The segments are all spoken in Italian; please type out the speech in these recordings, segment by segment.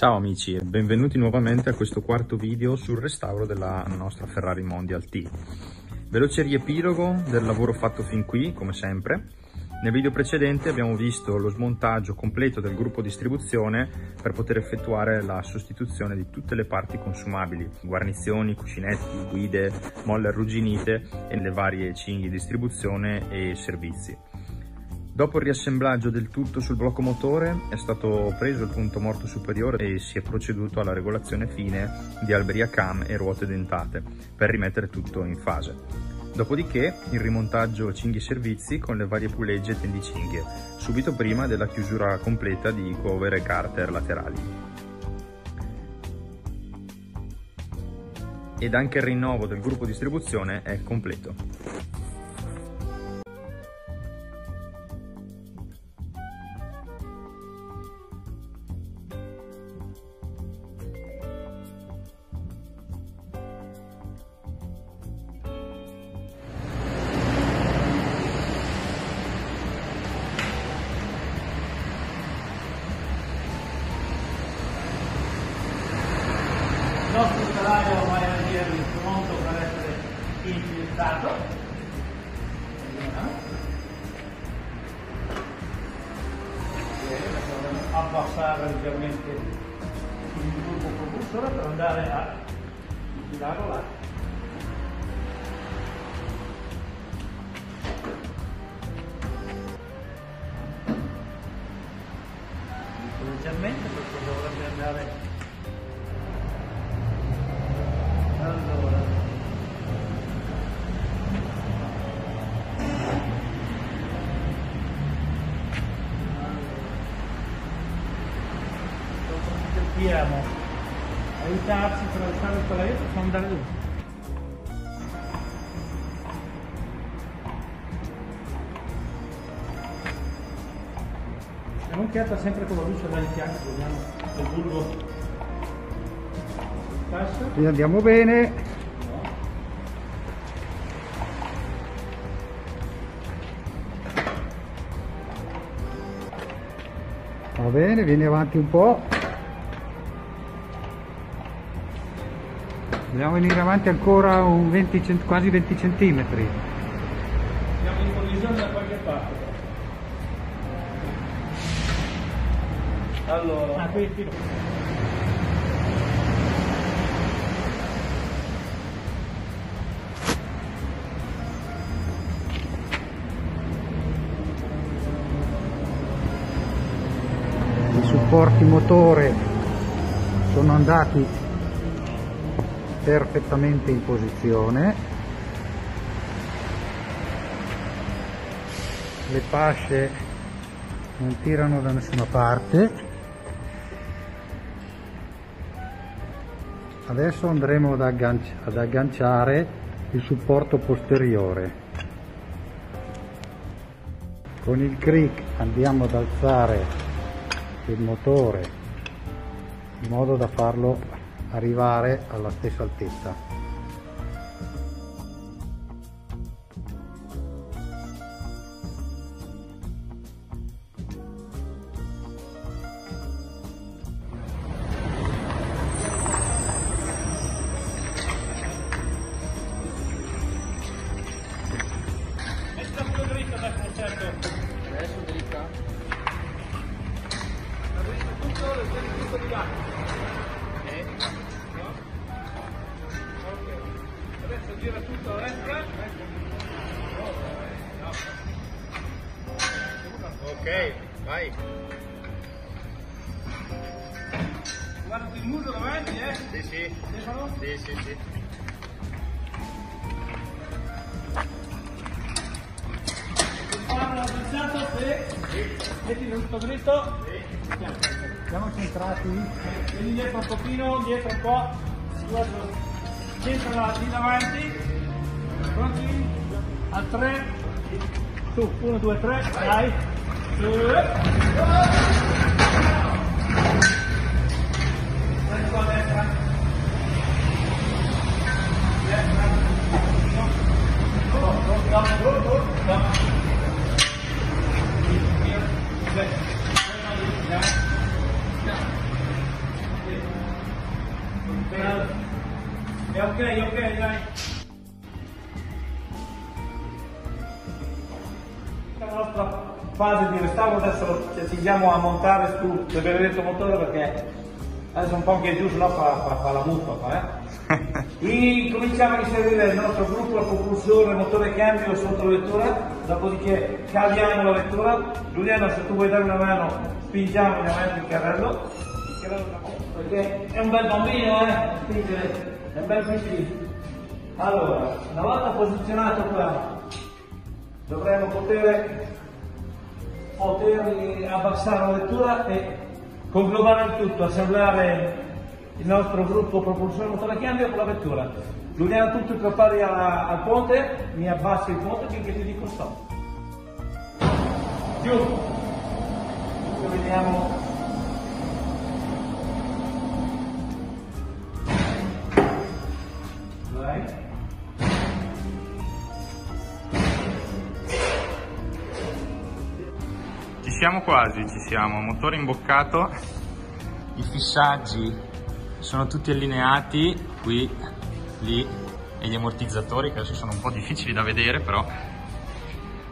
Ciao amici e benvenuti nuovamente a questo quarto video sul restauro della nostra Ferrari Mondial T. Veloce riepilogo del lavoro fatto fin qui, come sempre. Nel video precedente abbiamo visto lo smontaggio completo del gruppo distribuzione per poter effettuare la sostituzione di tutte le parti consumabili, guarnizioni, cuscinetti, guide, molle arrugginite e le varie cinghie distribuzione e servizi. Dopo il riassemblaggio del tutto sul blocco motore è stato preso il punto morto superiore e si è proceduto alla regolazione fine di alberi a cam e ruote dentate per rimettere tutto in fase. Dopodiché il rimontaggio cinghie servizi con le varie pulegge e tendicinghie, subito prima della chiusura completa di cover e carter laterali. Ed anche il rinnovo del gruppo distribuzione è completo. Abbassare leggermente il gruppo propulsore per andare a girarlo là. leggermente perché dovrebbe andare dobbiamo aiutarci per alzare il palavetto e andare giù. Abbiamo un'occhiata sempre con la luce dai fianchi, vediamo se il bulbo passa. Qui andiamo bene. Va bene, vieni avanti un po'. Dobbiamo venire avanti ancora 20, quasi 20 centimetri. Siamo in collisione da qualche parte. Allora. Ah, qui il filo. I supporti motore sono andati perfettamente in posizione. Le fasce non tirano da nessuna parte. Adesso andremo ad, agganci ad agganciare il supporto posteriore. Con il crick andiamo ad alzare il motore in modo da farlo arrivare alla stessa altezza Adesso dritta. Adesso tutto, tutto di là. Gira tutto a destra. Ok, vai. Guarda il muso davanti, eh? Sì, sì. Stefano? Sì, sì, sì. Guarda, pensato se... Metti tutto dritto. siamo centrati Vieni dietro un pochino, dietro un po'. Guarda. Centrala lì davanti. Pronti? A tre. Su, uno, due, tre, dai. Su. Qua a destra. Destra. Go, go, go, go, go, ok, dai. La nostra fase di restauro adesso ci accingiamo a montare su il benedetto motore perché adesso un po' che è giù, sennò fa, fa, fa la qua, eh. Incominciamo a inserire il nostro gruppo, la propulsore, motore cambio sotto la vettura, dopodiché caliamo la vettura. Giuliano se tu vuoi dare una mano spingiamo in avanti il carrello, perché è un bel bambino eh, spingere, è bel PC. Allora, una volta posizionato qua, dovremo poter, poter abbassare la vettura e conglobare il tutto, assemblare il nostro gruppo propulsore motore cambio con la vettura. Giuliano tutto il prepari al ponte, mi abbassi il ponte finché ti dico stop. Giù vediamo. Vai. Ci siamo quasi, ci siamo. Motore imboccato, i fissaggi sono tutti allineati qui, lì e gli ammortizzatori che adesso sono un po' difficili da vedere però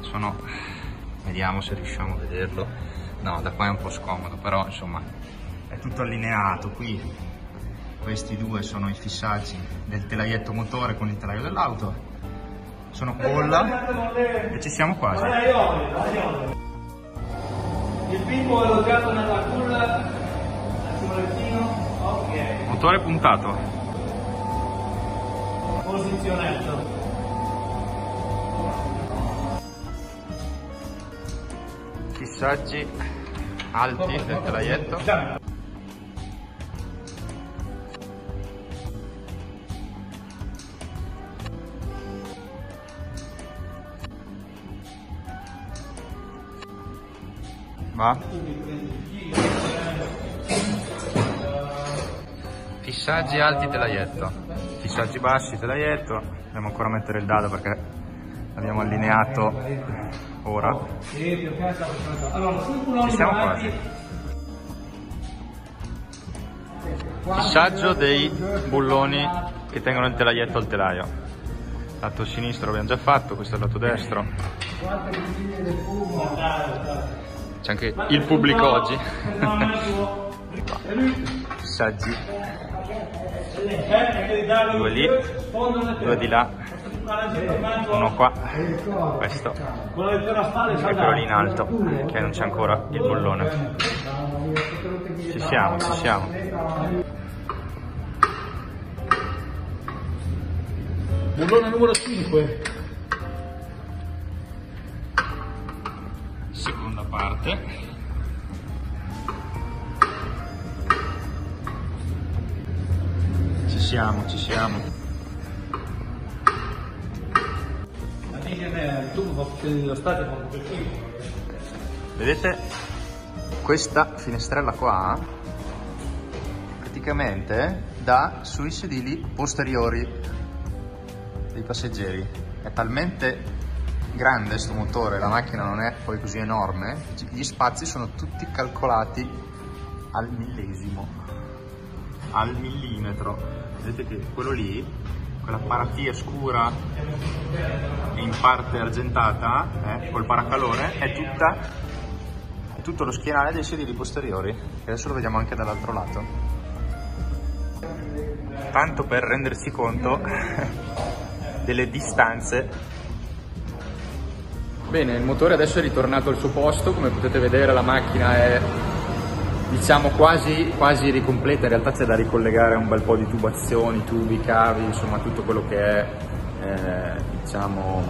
sono vediamo se riusciamo a vederlo no da qua è un po' scomodo però insomma è tutto allineato qui questi due sono i fissaggi del telaietto motore con il telaio dell'auto sono colla e ci siamo quasi il pippo è alloggiato nella culla al Ok. Motore puntato. Posizionato. Fissaggi alti del telaietto. Va? Fissaggi alti telaietto, fissaggi bassi telaietto, dobbiamo ancora mettere il dado perché l'abbiamo allineato ora. Ci siamo quasi. Fissaggio dei bulloni che tengono il telaietto al telaio. Lato sinistro abbiamo già fatto, questo è il lato destro. C'è anche il pubblico oggi. Fissaggi due lì, due di là, uno qua, questo e quello lì in alto che non c'è ancora il bollone. Ci siamo, ci siamo. Bollone numero 5. Seconda parte. siamo, ci siamo. Vedete questa finestrella qua praticamente dà sui sedili posteriori dei passeggeri. È talmente grande questo motore, la macchina non è poi così enorme, gli spazi sono tutti calcolati al millesimo, al millimetro vedete che quello lì, quella paratia scura e in parte argentata, eh, col paracalone, è tutta è tutto lo schienale dei sedili posteriori, e adesso lo vediamo anche dall'altro lato. Tanto per rendersi conto delle distanze Bene, il motore adesso è ritornato al suo posto, come potete vedere la macchina è diciamo quasi, quasi ricompleta, in realtà c'è da ricollegare un bel po' di tubazioni, tubi, cavi, insomma tutto quello che è, eh, diciamo,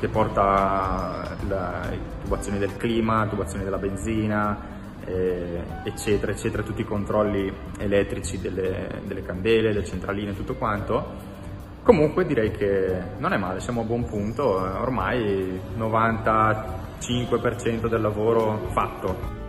che porta le tubazioni del clima, tubazioni della benzina, eh, eccetera, eccetera, tutti i controlli elettrici delle, delle candele, delle centraline, tutto quanto. Comunque direi che non è male, siamo a buon punto, ormai 95% del lavoro fatto.